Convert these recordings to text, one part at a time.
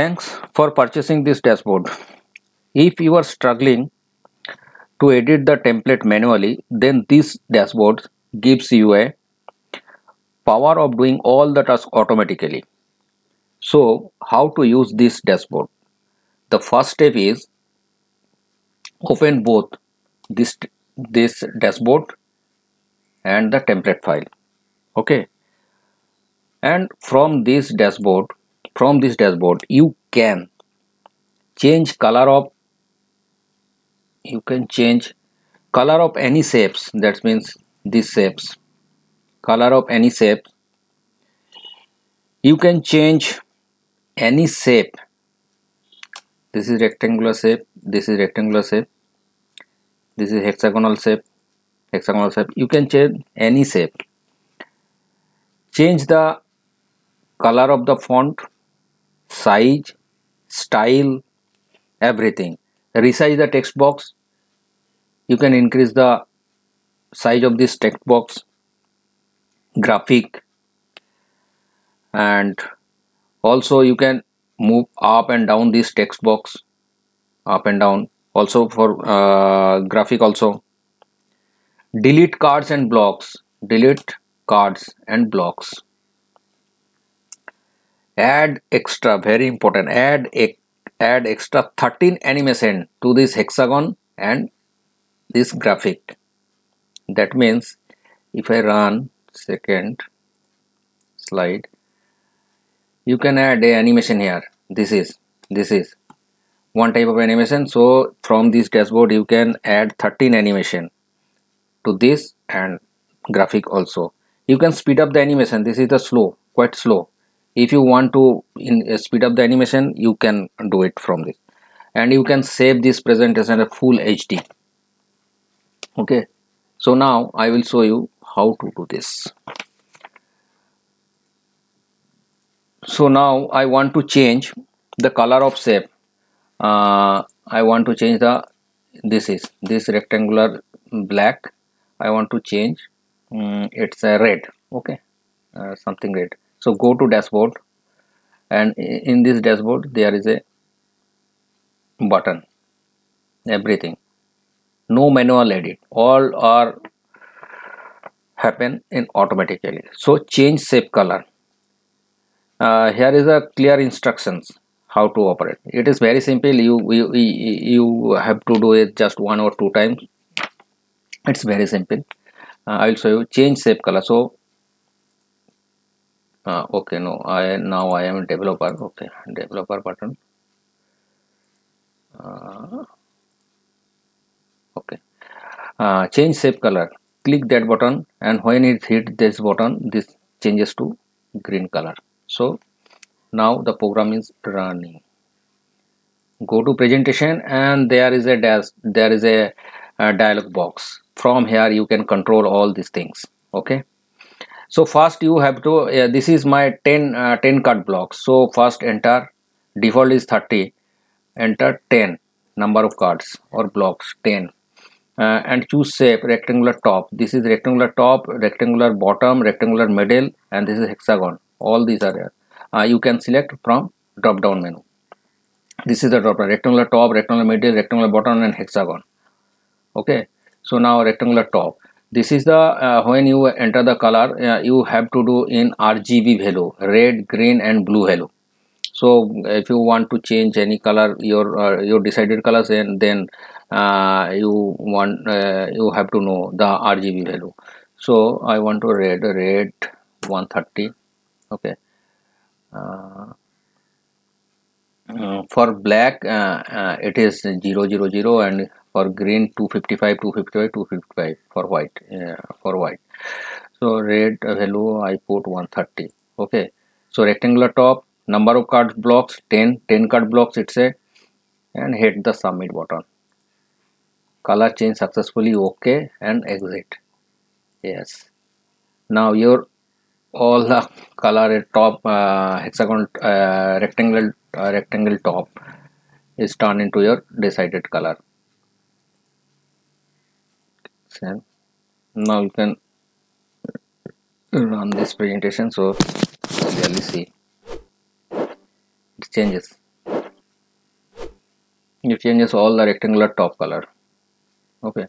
Thanks for purchasing this dashboard. If you are struggling to edit the template manually, then this dashboard gives you a power of doing all the tasks automatically. So how to use this dashboard? The first step is open both this this dashboard and the template file okay and from this dashboard from this dashboard you can change color of you can change color of any shapes. That means these shapes color of any shape. You can change any shape. This is rectangular shape this is rectangular shape this is hexagonal shape hexagonal shape. You can change any shape. Change the color of the font size style everything. Resize the text box. You can increase the size of this text box graphic. And also you can move up and down this text box. Up and down. Also for uh, graphic also. Delete cards and blocks. Delete cards and blocks add extra very important add a add extra 13 animation to this hexagon and this graphic. That means if I run second slide you can add a animation here. This is this is one type of animation. So from this dashboard you can add 13 animation to this and graphic also. You can speed up the animation. This is the slow quite slow if you want to in, uh, speed up the animation you can do it from this. And you can save this presentation as full HD okay? So now I will show you how to do this. So now I want to change the color of shape. Uh, I want to change the this is this rectangular black. I want to change um, it's a red. Okay? Uh, something red so go to dashboard and in this dashboard there is a button. Everything. No manual edit. All are happen in automatically. So change shape color. Uh, here is a clear instructions how to operate. It is very simple. You, you you have to do it just one or two times. It's very simple. Uh, i will show you. Change shape color. So uh, okay no i now i am a developer okay developer button. uh, okay. uh, change shape color. Click that button and when it hit this button this changes to green color. So now the program is running. Go to presentation and there is a dash there is a, a dialog box. From here you can control all these things okay so first you have to uh, this is my 10 uh, 10 card blocks. So first enter default is 30 enter 10 number of cards or blocks 10 uh, and choose shape rectangular top. This is rectangular top rectangular bottom rectangular middle and this is hexagon. All these are there. Uh, you can select from drop down menu. This is the drop down rectangular top rectangular middle rectangular bottom and hexagon. Okay. So now rectangular top this is the uh, when you enter the color uh, you have to do in rgb value red green and blue value. So if you want to change any color your uh, your decided colors then then uh, you want uh, you have to know the rgb value. So i want to red red 130 okay. Uh, for black it is 0 0 0 and for green 255 255 255 for white. For white. So red value i put 130 okay. So rectangular top number of cards blocks 10 10 card blocks it's a and hit the submit button. Color change successfully okay and exit. Yes. Now your all the color top uh, hexagon uh, rectangle uh, rectangle top is turned into your decided color so now you can run this presentation so clearly see. It changes. It changes all the rectangular top color. Okay.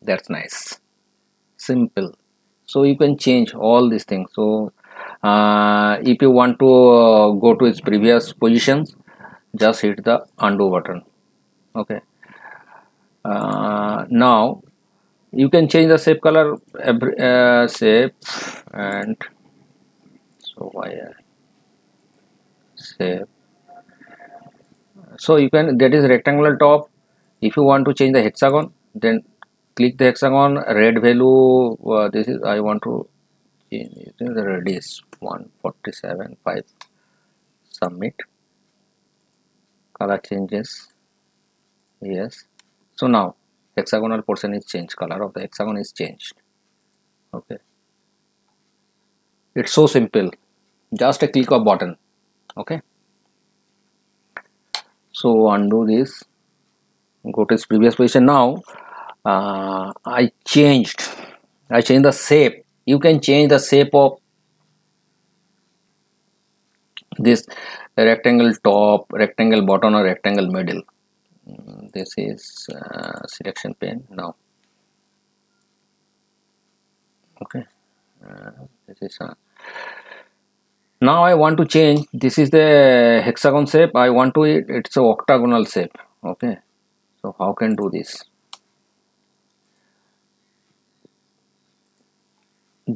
That's nice. Simple. So you can change all these things. So uh, if you want to uh, go to its previous positions just hit the undo button. Okay. Uh, now you can change the shape color every uh, shape and so why uh, shape. So you can that is rectangular top. If you want to change the hexagon then click the hexagon red value uh, this is i want to change the radius 147 5 submit color changes yes. So now hexagonal portion is changed color of the hexagon is changed. Okay. It's so simple. Just a click of button. Okay. So undo this. Go to its previous position. Now uh, I changed. I changed the shape. You can change the shape of this rectangle top rectangle bottom or rectangle middle this is uh, selection pane now. Okay. Uh, this is uh, now I want to change. This is the hexagon shape. I want to it it's a octagonal shape. Okay. So how can do this?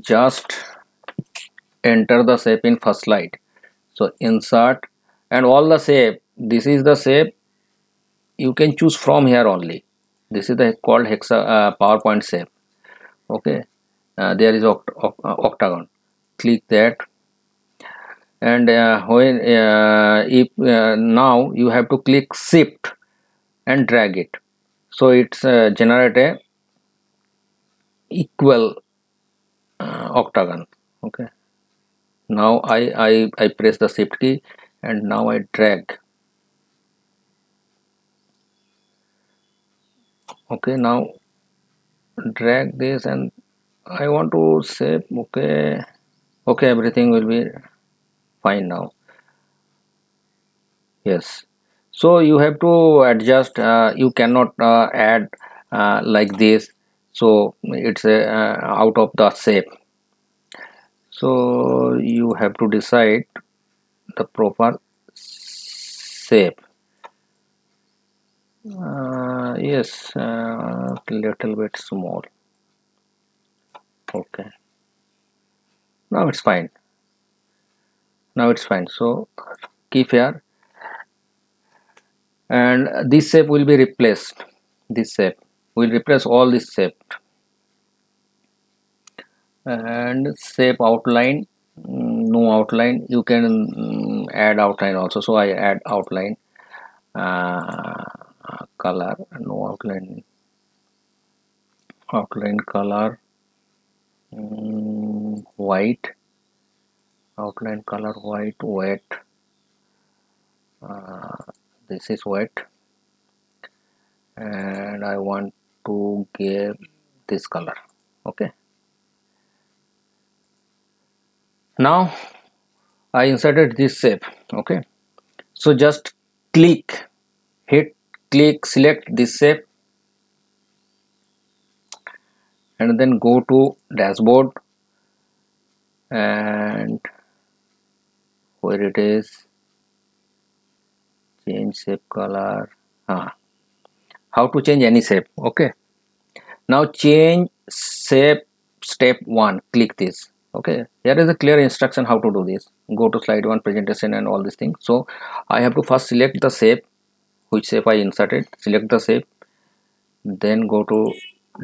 Just enter the shape in first slide so insert and all the shape. This is the shape you can choose from here only. This is the called hexa uh, powerpoint shape. Okay? Uh, there is oct octagon. Click that. And uh, when uh, if uh, now you have to click shift and drag it. So it's uh, generate a equal uh, octagon. Okay? Now I, I I press the shift key and now I drag okay now drag this and I want to save okay. Okay everything will be fine now. Yes. So you have to adjust uh, you cannot uh, add uh, like this. So it's uh, out of the shape. So you have to decide the proper shape. Uh, yes uh, little bit small. Okay. Now it's fine. Now it's fine. So keep here. And this shape will be replaced. This shape will replace all this shape. And shape outline. Mm, no outline. You can mm, add outline also. So I add outline. Uh, color no outline outline color um, white outline color white wet uh, this is wet. And I want to give this color okay? Now I inserted this shape okay? So just click hit click select this shape and then go to dashboard and where it is change shape color ah. how to change any shape okay. Now change shape step one click this okay. Here is a clear instruction how to do this. Go to slide one presentation and all these things. So i have to first select the shape which shape i inserted select the shape then go to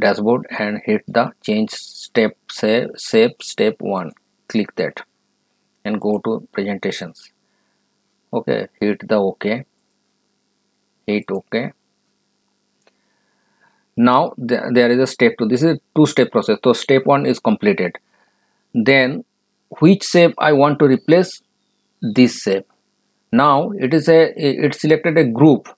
dashboard and hit the change step save shape step one. Click that and go to presentations. Okay hit the ok. Hit ok. Now th there is a step two. This is a two step process. So step one is completed. Then which shape i want to replace? This shape now it is a it selected a group.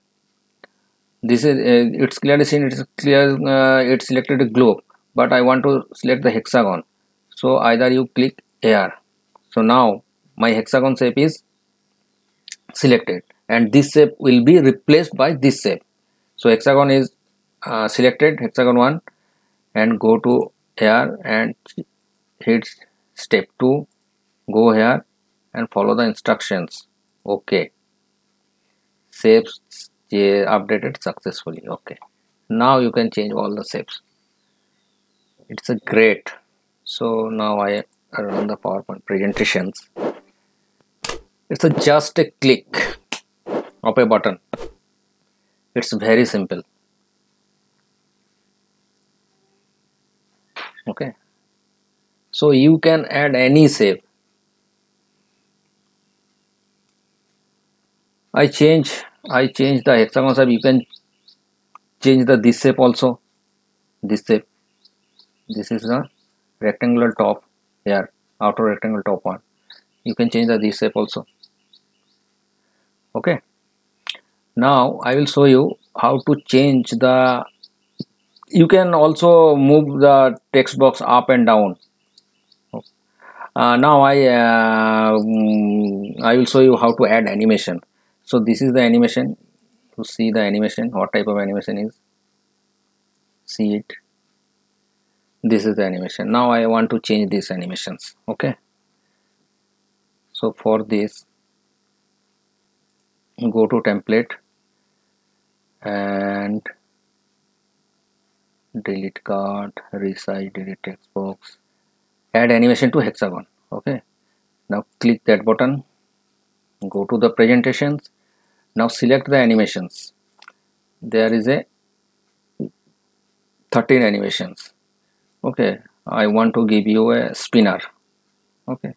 This is uh, it's clearly seen it's clear uh, it selected a globe but i want to select the hexagon. So either you click here so now my hexagon shape is selected and this shape will be replaced by this shape. So hexagon is uh, selected hexagon 1 and go to here and hit step 2 go here and follow the instructions okay. Shapes updated successfully. Okay. Now you can change all the shapes. It's a great. So now I run the PowerPoint presentations. It's a just a click of a button. It's very simple. Okay. So you can add any shape I change I change the hexagon shape. You can change the this shape also. This shape. This is the rectangular top here outer rectangle top one. You can change the this shape also. Okay. Now I will show you how to change the you can also move the text box up and down. Uh, now I uh, mm, I will show you how to add animation so this is the animation. To see the animation what type of animation is see it. This is the animation. Now I want to change these animations okay? So for this go to template and delete card resize delete text box add animation to hexagon okay? Now click that button go to the presentations now select the animations. There is a 13 animations. Okay I want to give you a spinner. Okay.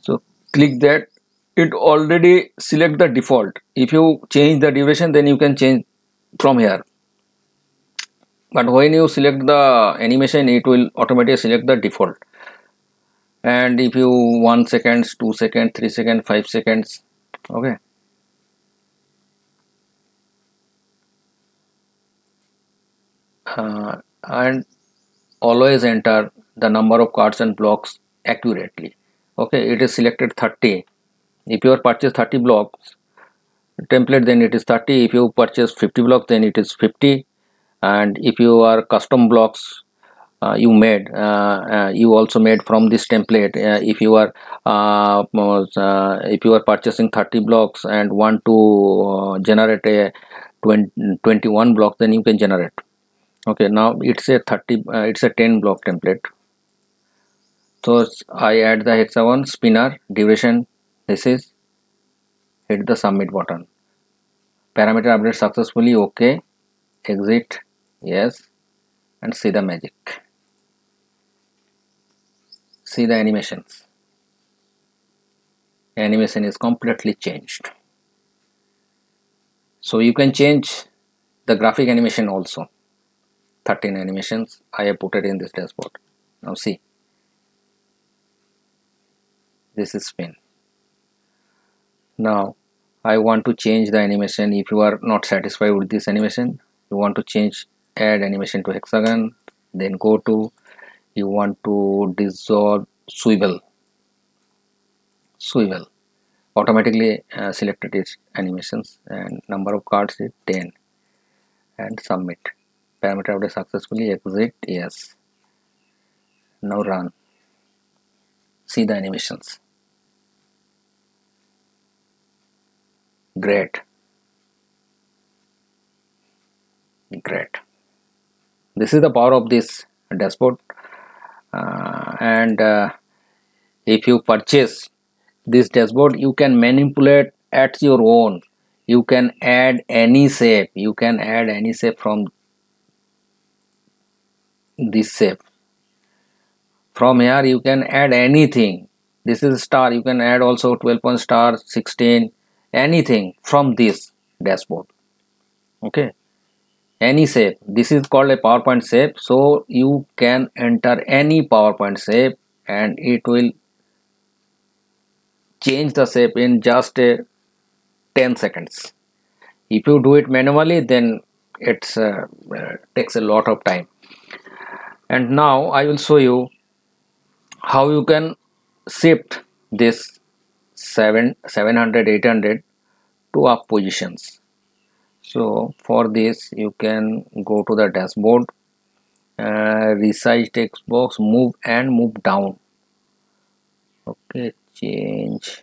So click that. It already select the default. If you change the duration then you can change from here. But when you select the animation it will automatically select the default. And if you one seconds two seconds three seconds five seconds okay uh, and always enter the number of cards and blocks accurately. Okay it is selected 30 if you are purchase 30 blocks template then it is 30 if you purchase 50 blocks then it is 50 and if you are custom blocks uh, you made uh, uh, you also made from this template. Uh, if you are uh, uh, if you are purchasing 30 blocks and want to generate a 20, 21 block then you can generate okay now it's a 30 uh, it's a 10 block template. So I add the hexagon spinner duration this is hit the submit button. Parameter update successfully okay. Exit yes. And see the magic. See the animations. Animation is completely changed. So you can change the graphic animation also 13 animations I have put it in this dashboard. Now see. This is spin. Now I want to change the animation. If you are not satisfied with this animation you want to change add animation to hexagon then go to you want to dissolve swivel. Swivel. Automatically uh, selected its animations and number of cards is 10 and submit parameter update successfully exit yes. Now run. See the animations. Great. Great. This is the power of this dashboard. Uh, and uh, if you purchase this dashboard you can manipulate at your own. You can add any shape. You can add any shape from this shape. From here you can add anything. This is star. You can add also 12 point star 16 anything from this dashboard. Okay? Any shape. This is called a powerpoint shape. So you can enter any powerpoint shape and it will change the shape in just a 10 seconds. If you do it manually then it uh, uh, takes a lot of time and now I will show you how you can shift this 7 700 800 to up positions. So for this you can go to the dashboard uh, resize text box move and move down. Okay change.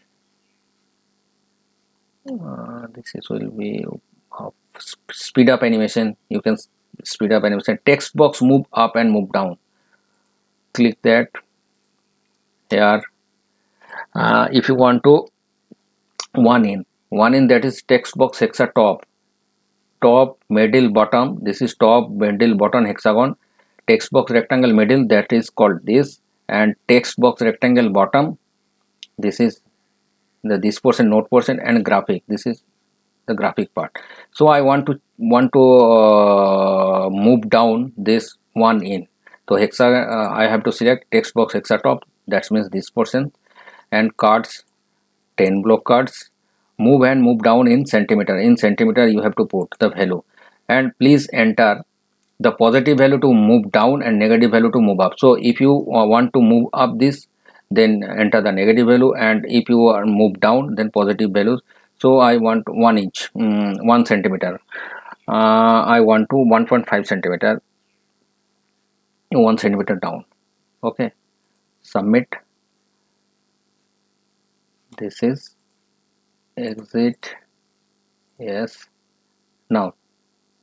Uh, this is will be uh, speed up animation. You can speed up animation text box move up and move down. Click that. Here. Uh, if you want to one in. One in that is text box hexa top. Top middle bottom. This is top middle bottom hexagon. Text box rectangle middle that is called this. And text box rectangle bottom. This is the this portion note portion and graphic. This is the graphic part. So i want to want to uh, move down this one in. So hexa uh, i have to select text box hexa top. That means this portion. And cards 10 block cards. Move and move down in centimeter. In centimeter you have to put the value. And please enter the positive value to move down and negative value to move up. So if you uh, want to move up this then enter the negative value. And if you are move down then positive values so i want one inch um, one centimeter. Uh, i want to 1.5 centimeter. One centimeter down. Okay. Submit. This is exit. Yes. Now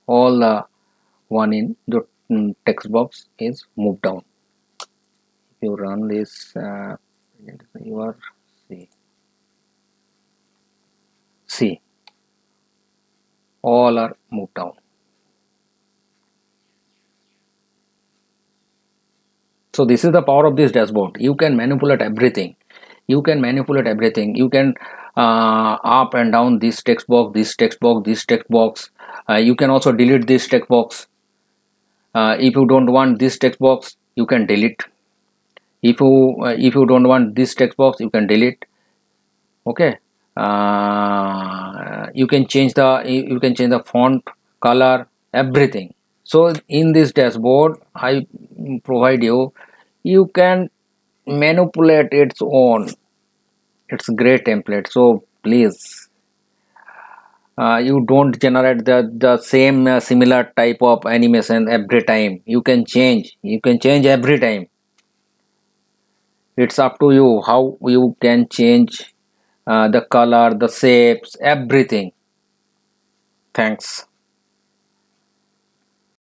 all the one in the mm, text box is moved down. If you run this uh, you are see see all are moved down. So this is the power of this dashboard. You can manipulate everything. You can manipulate everything. You can uh, up and down this text box this text box this text box. Uh, you can also delete this text box. Uh, if you don't want this text box you can delete. If you uh, if you don't want this text box you can delete. Okay uh, you can change the you can change the font color everything. So in this dashboard i provide you you can manipulate its own. It's great template. So please uh, you don't generate the the same uh, similar type of animation every time. You can change. You can change every time. It's up to you how you can change uh, the color the shapes everything. Thanks